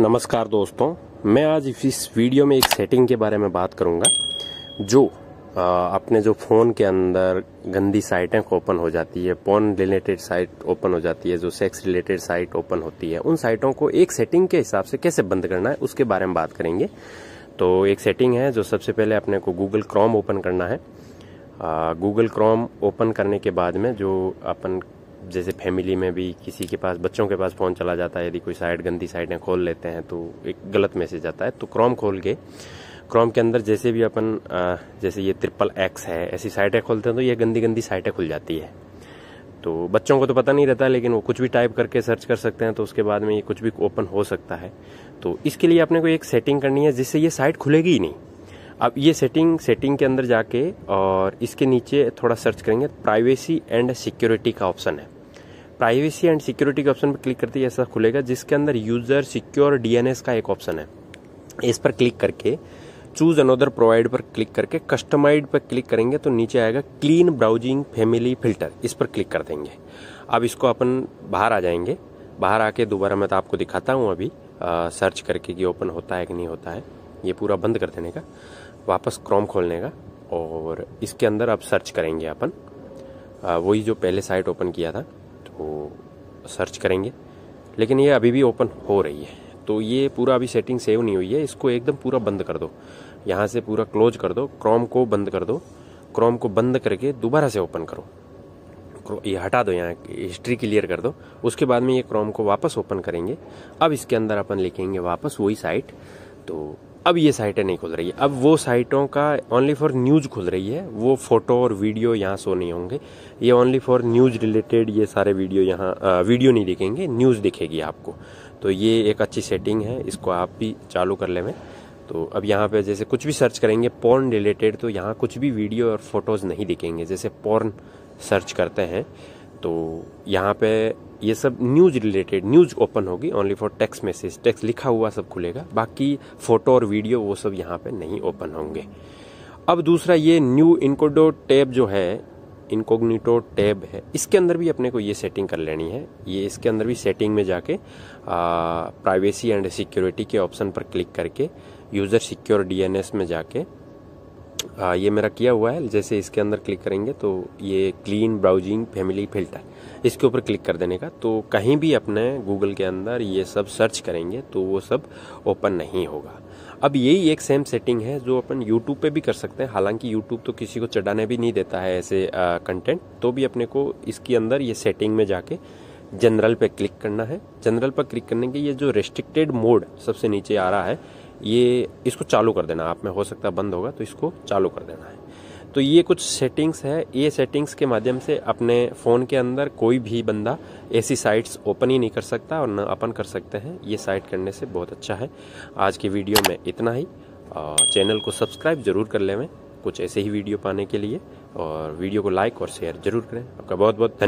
नमस्कार दोस्तों, मैं आज इस वीडियो में एक सेटिंग के बारे में बात करूँगा, जो अपने जो फ़ोन के अंदर गंदी साइटें ओपन हो जाती है पॉन रिलेटेड साइट ओपन हो जाती है, जो सेक्स रिलेटेड साइट ओपन होती है, उन साइटों को एक सेटिंग के हिसाब से कैसे बंद करना है, उसके बारे में बात करेंगे। तो एक सेटिंग है जो सबसे पहले अपने को गूगल क्रोम ओपन करना है। गूगल क्रोम ओपन करने के बाद में जो अपन जैसे फैमिली में भी किसी के पास, बच्चों के पास फ़ोन चला जाता है, यदि कोई साइड गंदी साइडें खोल लेते हैं तो एक गलत मैसेज आता है। तो क्रोम खोल के क्रोम के अंदर जैसे भी अपन जैसे ये ट्रिपल एक्स है, ऐसी साइटें खोलते हैं तो ये गंदी गंदी साइटें खुल जाती है। तो बच्चों को तो पता नहीं रहता, लेकिन वो कुछ भी टाइप करके सर्च कर सकते हैं तो उसके बाद में ये कुछ भी ओपन हो सकता है। तो इसके लिए अपने को एक सेटिंग करनी है, जिससे ये साइट खुलेगी ही नहीं। अब ये सेटिंग सेटिंग के अंदर जाके और इसके नीचे थोड़ा सर्च करेंगे प्राइवेसी एंड सिक्योरिटी का ऑप्शन है। प्राइवेसी एंड सिक्योरिटी के ऑप्शन पर क्लिक करते ही ऐसा खुलेगा जिसके अंदर यूज़र सिक्योर डीएनएस का एक ऑप्शन है। इस पर क्लिक करके चूज़ अनोदर प्रोवाइड पर क्लिक करके कस्टमाइड पर क्लिक करेंगे तो नीचे आएगा क्लीन ब्राउजिंग फैमिली फ़िल्टर इस पर क्लिक कर देंगे। अब इसको अपन बाहर आ जाएँगे। बाहर आके दोबारा मैं तो आपको दिखाता हूँ अभी। आ, सर्च करके कि ओपन होता है कि नहीं होता है। ये पूरा बंद कर देने का। वापस क्रोम खोलने का। और इसके अंदर अब सर्च करेंगे अपन। वही जो पहले साइट ओपन किया था। तो सर्च करेंगे। लेकिन ये अभी भी ओपन हो रही है। तो ये पूरा अभी सेटिंग सेव नहीं हुई है। इसको एकदम पूरा बंद कर दो। यहाँ से पूरा क्लोज कर दो। क्रोम को बंद कर दो। क्रोम को बंद करके दोबारा से ओपन करो। ये हटा दो यहाँ। हिस्ट्री क्लियर कर दो। उसके बाद में ये क्रोम को वापस ओपन करेंगे। अब इसके अंदर अपन लिखेंगे वापस वही साइट तो अब ये साइटें नहीं खुल रही है। अब वो साइटों का ओनली फॉर न्यूज़ खुल रही है। वो फ़ोटो और वीडियो यहाँ सो नहीं होंगे। ये ओनली फॉर न्यूज़ रिलेटेड ये सारे वीडियो यहाँ वीडियो नहीं दिखेंगे न्यूज़ दिखेगी आपको। तो ये एक अच्छी सेटिंग है। इसको आप भी चालू कर ले। तो अब यहाँ पे जैसे कुछ भी सर्च करेंगे पॉर्न रिलेटेड तो यहाँ कुछ भी वीडियो और फ़ोटोज़ नहीं दिखेंगे। जैसे पॉर्न सर्च करते हैं। तो यहाँ पे ये सब न्यूज़ रिलेटेड न्यूज़ ओपन होगी only for text message text लिखा हुआ सब खुलेगा, बाकी फ़ोटो और वीडियो वो सब यहाँ पे नहीं ओपन होंगे। अब दूसरा ये न्यू इनकोडो टैब जो है इनकोग्निटो टैब है, इसके अंदर भी अपने को ये सेटिंग कर लेनी है। ये इसके अंदर भी सेटिंग में जाके प्राइवेसी एंड सिक्योरिटी के ऑप्शन पर क्लिक करके यूज़र सिक्योर डीएनएस में जाके आ, ये मेरा किया हुआ है। जैसे इसके अंदर क्लिक करेंगे तो ये क्लीन ब्राउजिंग फैमिली फ़िल्टर इसके ऊपर क्लिक कर देने का। तो कहीं भी अपने गूगल के अंदर ये सब सर्च करेंगे तो वो सब ओपन नहीं होगा। अब यही एक सेम सेटिंग है जो अपन यूट्यूब पे भी कर सकते हैं। हालाँकि यूट्यूब तो किसी को चढ़ाने भी नहीं देता है ऐसे कंटेंट तो भी अपने को इसके अंदर ये सेटिंग में जाके जनरल पे क्लिक करना है। जनरल पर क्लिक करने के ये जो रेस्ट्रिक्टेड मोड सबसे नीचे आ रहा है ये इसको चालू कर देना। आप में हो सकता है बंद होगा तो इसको चालू कर देना है। तो ये कुछ सेटिंग्स है। ये सेटिंग्स के माध्यम से अपने फ़ोन के अंदर कोई भी बंदा ऐसी साइट्स ओपन ही नहीं कर सकता और न अपन कर सकते हैं। ये साइट करने से बहुत अच्छा है। आज की वीडियो में इतना ही। चैनल को सब्सक्राइब ज़रूर कर लेवें कुछ ऐसे ही वीडियो पाने के लिए। और वीडियो को लाइक और शेयर ज़रूर करें। आपका बहुत बहुत धन्यवाद